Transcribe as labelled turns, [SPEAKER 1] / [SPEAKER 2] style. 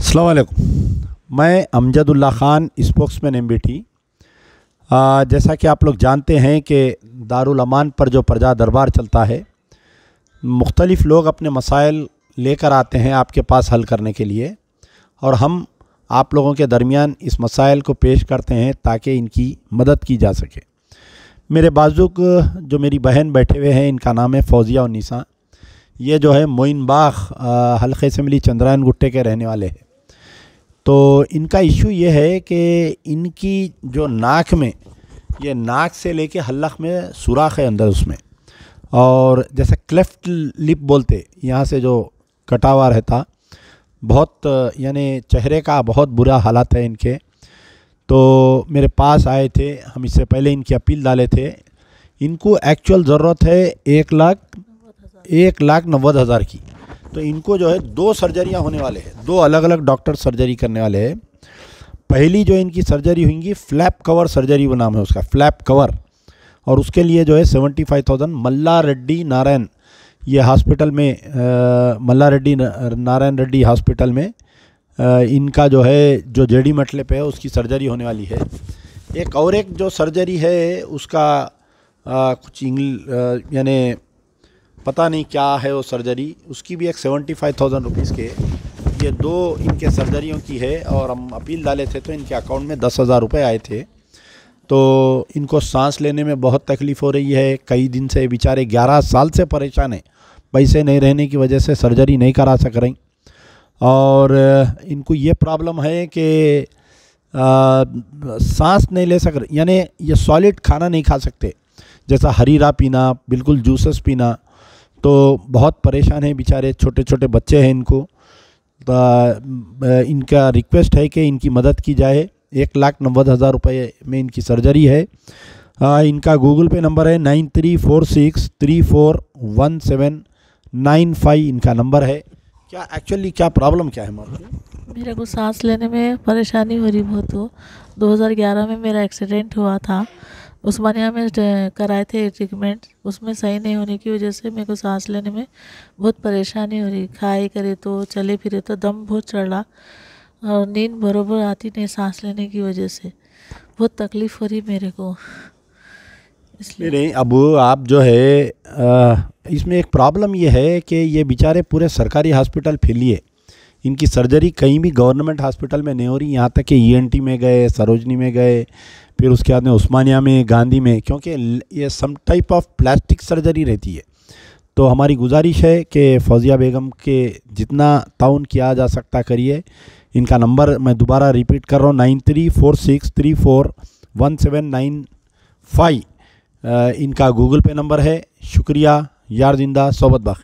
[SPEAKER 1] अलैक्म मैं Amjadullah Khan spokesman M जैसा कि आप लोग जानते हैं कि दारुल अमान पर जो प्रजा दरबार चलता है, मुख्तलिफ़ लोग अपने मसाइल लेकर आते हैं आपके पास हल करने के लिए और हम आप लोगों के दरमियान इस मसाइल को पेश करते हैं ताकि इनकी मदद की जा सके। मेरे बाजुक, जो मेरी बहन बैठे हुए हैं, इनका नाम है फौजिया उन्नीसा। ये जो है मोइन बाग हल्के से मिली चंद्रायन गुट्टे के रहने वाले हैं। तो इनका इशू ये है कि इनकी जो नाक में, ये नाक से लेके हल्लक में सुराख है अंदर उसमें। और जैसे क्लेफ्ट लिप बोलते, यहाँ से जो कटा हुआ रहता, बहुत, यानी चेहरे का बहुत बुरा हालात है इनके। तो मेरे पास आए थे, हम इससे पहले इनकी अपील डाले थे। इनको एक्चुअल ज़रूरत है एक लाख एक लाख नब्बे हज़ार की। तो इनको जो है दो सर्जरियाँ होने वाले हैं। दो अलग अलग डॉक्टर सर्जरी करने वाले हैं। पहली जो इनकी सर्जरी होंगी फ्लैप कवर सर्जरी वो नाम है उसका फ्लैप कवर। और उसके लिए जो है seventy five thousand Malla Reddy Narayana ये हॉस्पिटल में मल्ला रेड्डी नारायण रेड्डी हॉस्पिटल में आ, इनका जो है जो जेडी मटले पे है उसकी सर्जरी होने वाली है। एक और एक जो सर्जरी है उसका आ, कुछ इंग्ल यानी पता नहीं क्या है वो सर्जरी उसकी भी एक सेवेंटी फाइव थाउज़ेंड रुपीज़ के, ये दो इनके सर्जरियों की है और हम अपील डाले थे तो इनके अकाउंट में दस हज़ार रुपये आए थे। तो इनको सांस लेने में बहुत तकलीफ़ हो रही है। कई दिन से बेचारे ग्यारह साल से परेशान हैं। पैसे नहीं रहने की वजह से सर्जरी नहीं करा सक रही। और इनको ये प्रॉब्लम है कि सांस नहीं ले सक यानी ये सॉलिड खाना नहीं खा सकते। जैसा हरीरा पीना, बिल्कुल जूसेस पीना तो बहुत परेशान है बेचारे छोटे छोटे बच्चे हैं इनको। तो इनका रिक्वेस्ट है कि इनकी मदद की जाए। एक लाख नब्बे हज़ार रुपये में इनकी सर्जरी है। आ, इनका गूगल पे नंबर है nine three four six three four one seven nine five इनका नंबर है। क्या एक्चुअली क्या प्रॉब्लम क्या है
[SPEAKER 2] मेरे को सांस लेने में परेशानी हो रही बहुत हो 2011 में मेरा एक्सीडेंट हुआ था। उस्मानिया में कराए थे ट्रीटमेंट उसमें सही नहीं होने की वजह से मेरे को सांस लेने में बहुत परेशानी हो रही। खाए करे तो चले फिरे तो दम बहुत चढ़ और नींद बरोबर आती नहीं सांस लेने की वजह से। बहुत तकलीफ़ हो रही मेरे को।
[SPEAKER 1] इसलिए नहीं अब आप जो है आ, इसमें एक प्रॉब्लम ये है कि ये बेचारे पूरे सरकारी हॉस्पिटल फैलिए इनकी सर्जरी कहीं भी गवर्नमेंट हॉस्पिटल में नहीं हो रही। यहाँ तक कि ई में गए सरोजनी में गए फिर उसके बाद में उस्मानिया में, गांधी में, क्योंकि ये some type of plastic surgery रहती है। तो हमारी गुजारिश है कि फौजिया बेगम के जितना ताउन किया जा सकता करिए। इनका नंबर मैं दोबारा रिपीट कर रहा हूँ nine three four six three four one seven nine five इनका गूगल पे नंबर है। शुक्रिया, यार ज़िंदा, सोबत बाख।